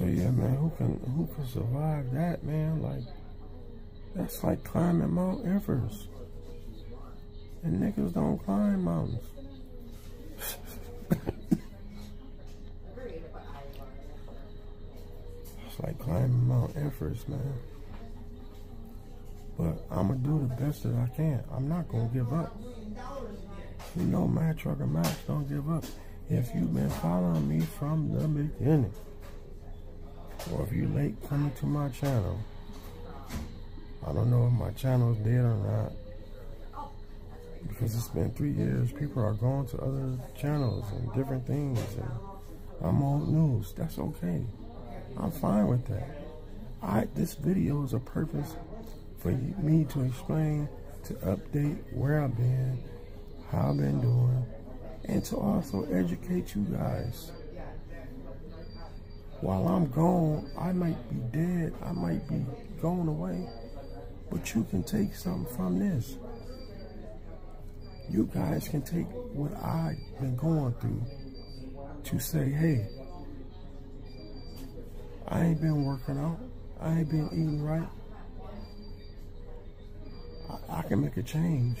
So yeah, man, who can who can survive that, man? Like that's like climbing Mount Everest. And niggas don't climb mountains. it's like climbing Mount Everest, man. But I'm gonna do the best that I can. I'm not gonna give up. You know, Mad Trucka Max don't give up. If you've been following me from the beginning, or if you're late coming to my channel, I don't know if my channel's dead or not. Because it's been three years, people are going to other channels and different things, and I'm old news. That's okay. I'm fine with that. I this video is a purpose for me to explain, to update where I've been, how I've been doing, and to also educate you guys. While I'm gone, I might be dead, I might be going away, but you can take something from this. You guys can take what I've been going through to say, hey, I ain't been working out. I ain't been eating right. I, I can make a change.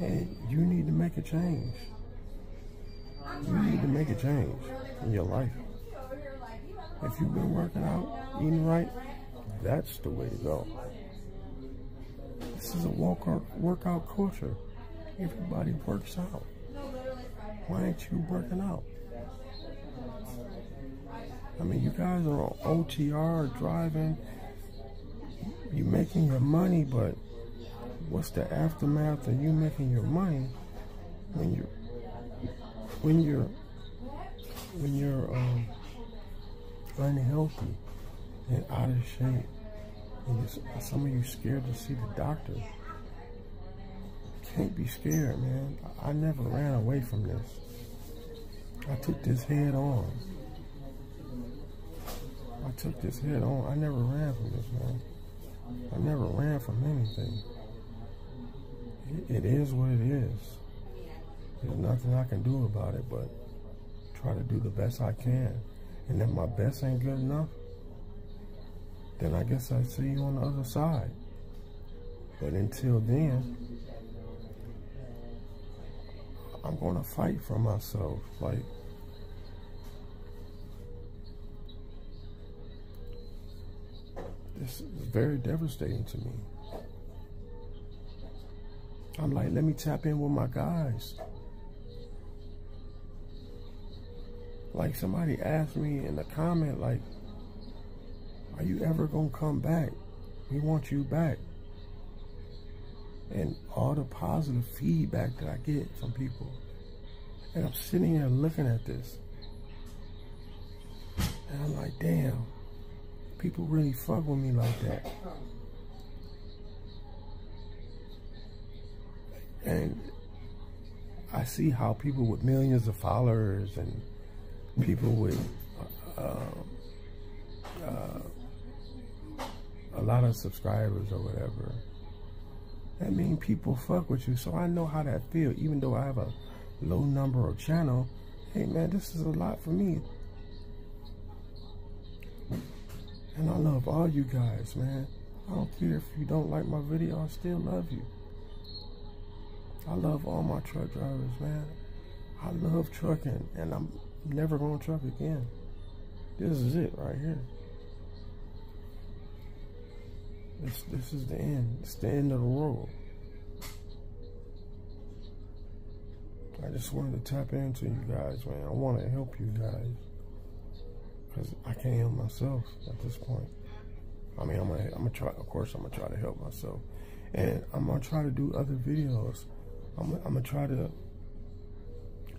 And you need to make a change. You need to make a change in your life. If you've been working out, eating right, that's the way to go. This is a workout, workout culture. Everybody works out. Why ain't you working out? I mean, you guys are on OTR driving. You're making your money, but what's the aftermath of you making your money when you're when you're when you're um, unhealthy and out of shape, and some of you scared to see the doctor. Can't be scared, man. I never ran away from this. I took this head on. I took this head on. I never ran from this, man. I never ran from anything. It, it is what it is. There's nothing I can do about it but try to do the best I can. And if my best ain't good enough, then I guess I see you on the other side. But until then, I'm going to fight for myself. Like, this is very devastating to me. I'm like, let me tap in with my guys. Like somebody asked me in the comment, like, are you ever gonna come back? We want you back. And all the positive feedback that I get from people. And I'm sitting here looking at this. And I'm like, damn, people really fuck with me like that. And I see how people with millions of followers and people with uh, uh, a lot of subscribers or whatever. That mean people fuck with you. So I know how that feel. Even though I have a low number of channel, hey man, this is a lot for me. And I love all you guys, man. I don't care if you don't like my video, I still love you. I love all my truck drivers, man. I love trucking, and I'm never going to truck again. This is it right here. This, this is the end. It's the end of the world. I just wanted to tap into you guys, man. I want to help you guys. Because I can't help myself at this point. I mean, I'm going to I'm gonna try, of course, I'm going to try to help myself. And I'm going to try to do other videos. I'm, I'm going to try to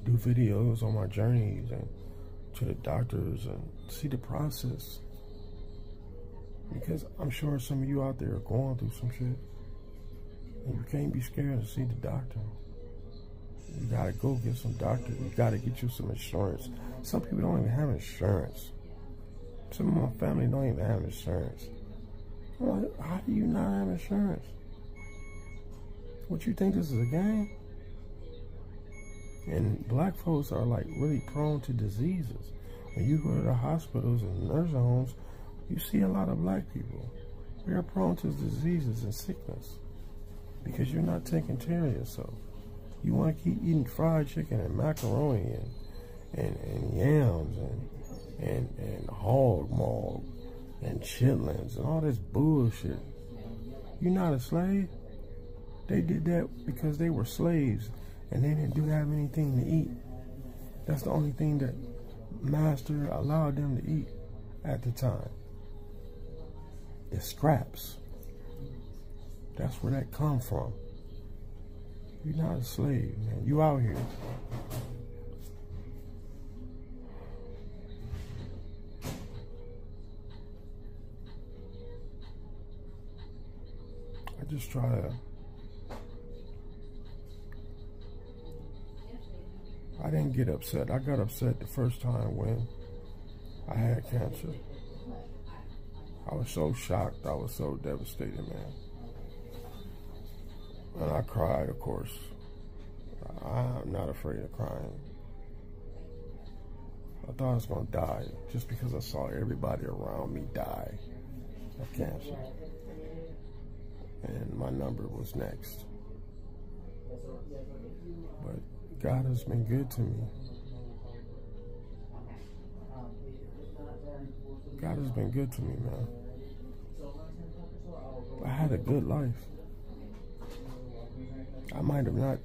do videos on my journeys and to the doctors and see the process. Because I'm sure some of you out there are going through some shit. And you can't be scared to see the doctor. You gotta go get some doctor. You gotta get you some insurance. Some people don't even have insurance. Some of my family don't even have insurance. Like, how do you not have insurance? What you think this is a game? And black folks are like really prone to diseases. When you go to the hospitals and nursing homes, you see a lot of black people. We are prone to diseases and sickness because you're not taking care of yourself. You want to keep eating fried chicken and macaroni and and, and yams and and and hog maw and chitlins and all this bullshit. You're not a slave. They did that because they were slaves and they didn't do have anything to eat. That's the only thing that master allowed them to eat at the time. The scraps. That's where that come from. You're not a slave, man. You out here. I just try to I didn't get upset. I got upset the first time when I had cancer. I was so shocked. I was so devastated, man. And I cried, of course. I'm not afraid of crying. I thought I was going to die just because I saw everybody around me die of cancer. And my number was next. But God has been good to me. God has been good to me, man. I had a good life. I might have not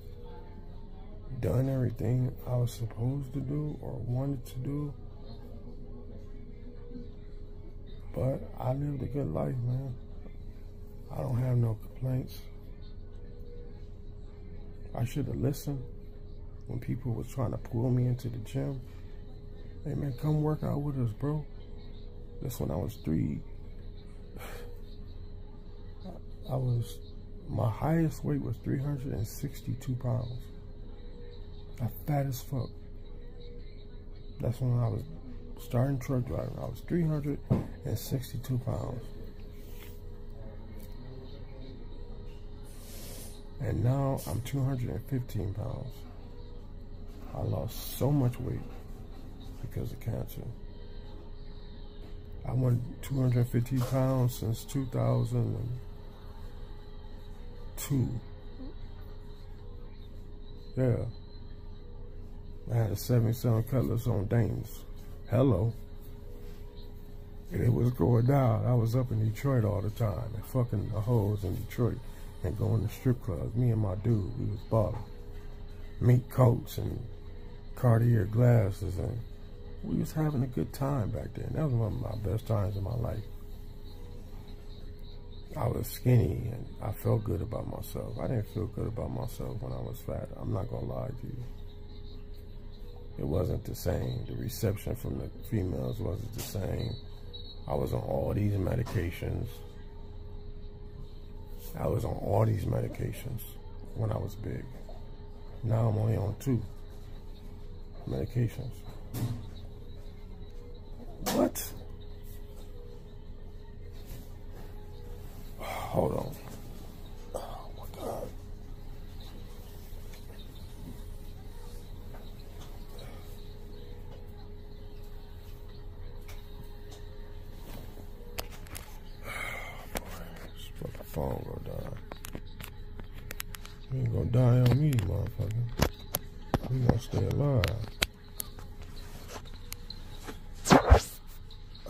done everything I was supposed to do or wanted to do. But I lived a good life, man. I don't have no complaints. I should have listened when people was trying to pull me into the gym. Hey man, come work out with us, bro. That's when I was three. I was, my highest weight was 362 pounds. I fat as fuck. That's when I was starting truck driving. I was 362 pounds. And now I'm 215 pounds. I lost so much weight because of cancer. I went 250 pounds since 2002. Yeah. I had a 77 Cutlass on Dames. Hello. And it was going down. I was up in Detroit all the time and fucking the hoes in Detroit and going to strip clubs. Me and my dude, we was balling. Meat coats and Cartier glasses, and we was having a good time back then. That was one of my best times in my life. I was skinny and I felt good about myself. I didn't feel good about myself when I was fat. I'm not gonna lie to you. It wasn't the same. The reception from the females wasn't the same. I was on all these medications. I was on all these medications when I was big. Now I'm only on two medications. What? Hold on. Oh my God. Boy, the phone go die. You ain't gonna die on me, motherfucker. We gonna stay alive.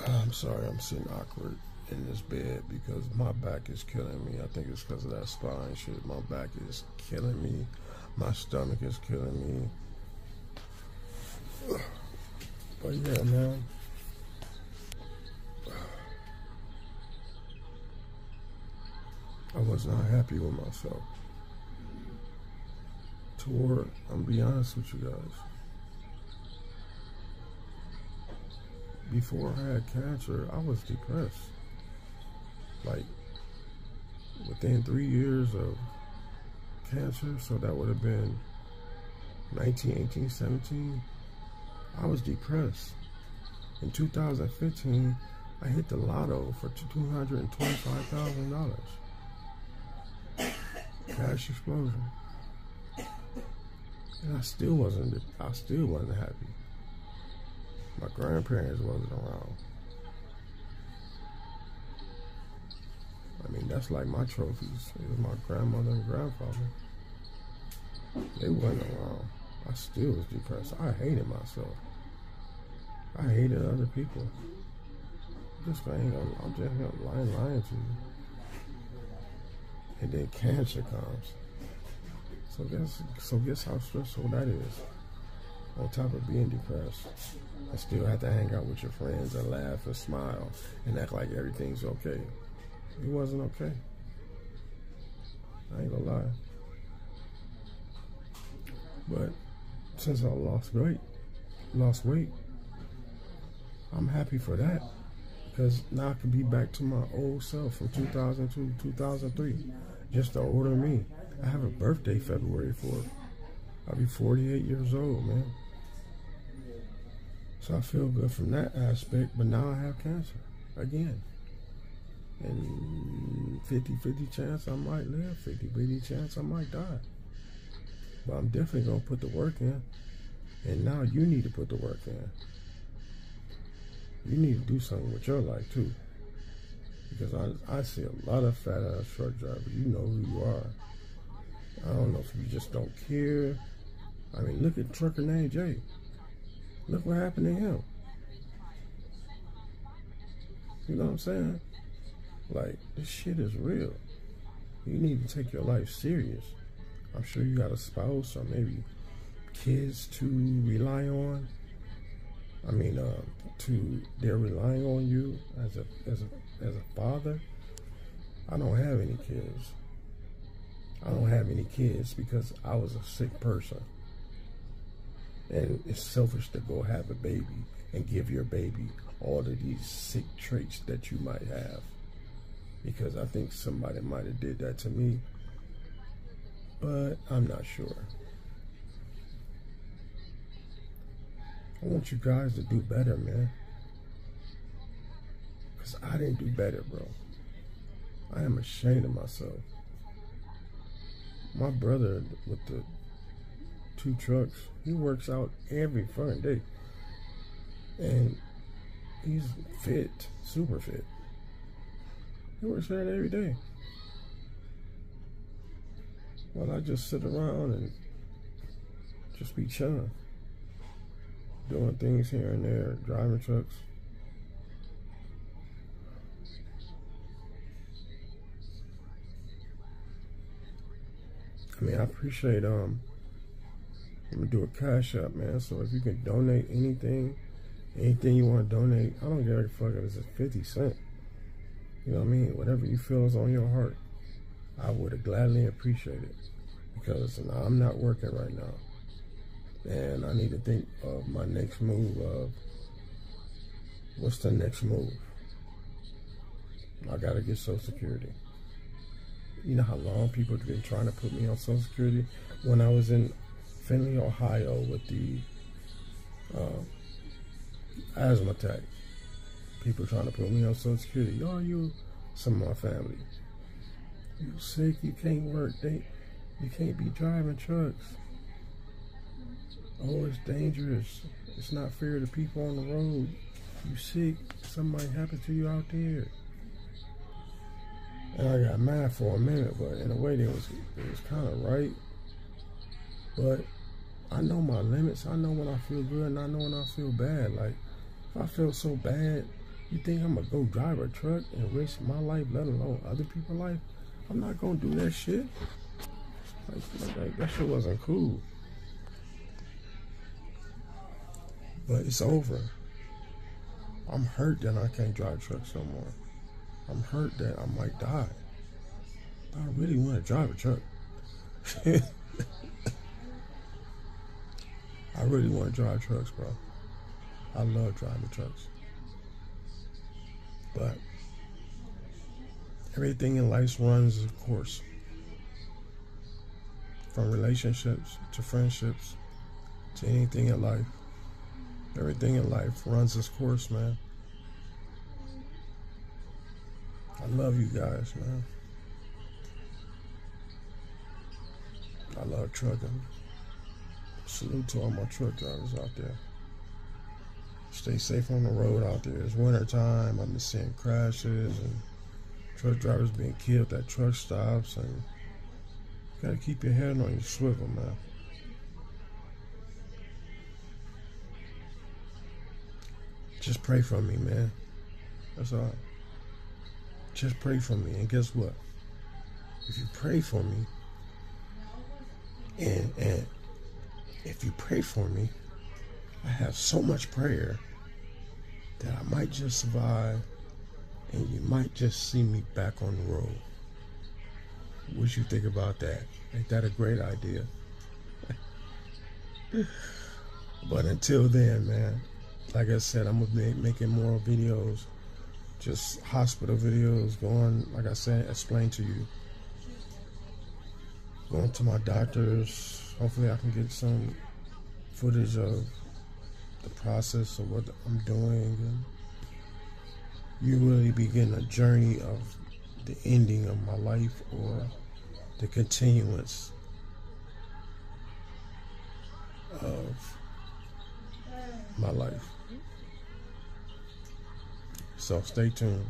I'm sorry, I'm sitting awkward in this bed because my back is killing me. I think it's because of that spine shit. My back is killing me. My stomach is killing me. But yeah, man. I was not happy with myself. Toward, I'm be honest with you guys. Before I had cancer, I was depressed. Like within three years of cancer, so that would have been 19, 18, 17, I was depressed. In 2015, I hit the lotto for $225,000. Cash explosion. And I still wasn't, I still wasn't happy. My grandparents wasn't around. I mean, that's like my trophies. It was my grandmother and grandfather. They wasn't around. I still was depressed. I hated myself. I hated other people. Just ain't I'm just lying, lying to you. And then cancer comes. So guess so guess how stressful that is. On top of being depressed. I still have to hang out with your friends and laugh and smile and act like everything's okay. It wasn't okay. I ain't gonna lie. But since I lost weight, lost weight, I'm happy for that because now I can be back to my old self from 2002, 2003. Just the older me. I have a birthday February 4th. I'll be 48 years old, man. So I feel good from that aspect, but now I have cancer again. And 50 50 chance I might live, 50 50 chance I might die. But I'm definitely going to put the work in. And now you need to put the work in. You need to do something with your life too. Because I, I see a lot of fat ass truck drivers. You know who you are. I don't know if you just don't care. I mean, look at trucker named Jay. Look what happened to him. You know what I'm saying? Like, this shit is real. You need to take your life serious. I'm sure you got a spouse or maybe kids to rely on. I mean, uh, to they're relying on you as a as a as a father. I don't have any kids. I don't have any kids because I was a sick person. And it's selfish to go have a baby and give your baby all of these sick traits that you might have. Because I think somebody might have did that to me. But I'm not sure. I want you guys to do better, man. Because I didn't do better, bro. I am ashamed of myself. My brother with the two trucks, he works out every fucking day. And he's fit, super fit. He works out every day. While I just sit around and just be chilling doing things here and there, driving trucks. I mean, I appreciate, um, I'm gonna do a Cash App, man. So if you can donate anything, anything you want to donate, I don't give a fuck if it's a 50 cent. You know what I mean? Whatever you feel is on your heart, I would gladly appreciate it. Because I'm not working right now and I need to think of my next move of what's the next move. I gotta get Social Security. You know how long people have been trying to put me on Social Security? When I was in Findlay, Ohio with the uh, asthma attack, people trying to put me on Social Security. Are you some of my family? You sick, you can't work, they, you can't be driving trucks. Oh, it's dangerous. It's not fair to people on the road. You sick, something might happen to you out there. And I got mad for a minute, but in a way, it was it was kind of right. But I know my limits. I know when I feel good, and I know when I feel bad. Like if I feel so bad, you think I'm gonna go drive a truck and risk my life, let alone other people's life? I'm not gonna do that shit. Like, like that shit wasn't cool. But it's over. I'm hurt that I can't drive trucks no more. I'm hurt that I might die. I really want to drive a truck. I really want to drive trucks, bro. I love driving trucks. But everything in life runs a course. From relationships to friendships to anything in life. Everything in life runs its course, man. I love you guys, man. I love trucking. Salute to all my truck drivers out there. stay safe on the road out there. It's winter time. I've been seeing crashes and truck drivers being killed at truck stops, and you gotta keep your head on your swivel, man. Just pray for me, man. That's all. Just pray for me, and guess what? If you pray for me, if you pray for me, I have so much prayer that I might just survive and you might just see me back on the road. What you think about that? Ain't that a great idea? but until then, man, like I said, I'm gonna be making more videos, just hospital videos, going, like I said, explain to you, going to my doctors. Hopefully, I can get some footage of the process of what I'm doing and you really begin a journey of the ending of my life or the continuance of my life. So stay tuned.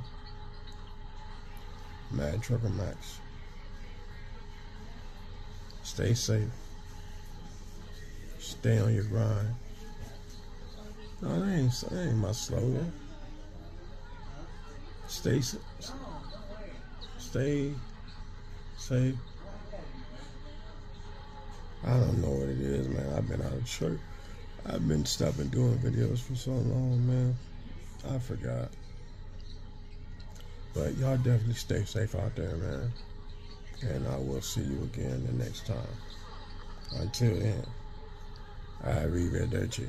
Mad Trucka Max. Stay safe. Stay on your grind. No, that ain't, that ain't my slogan. Stay, stay safe. I don't know what it is, man. I've been out of church. I've been stopping doing videos for so long, man. I forgot. But y'all definitely stay safe out there, man. And I will see you again the next time. Until then, arrivederci.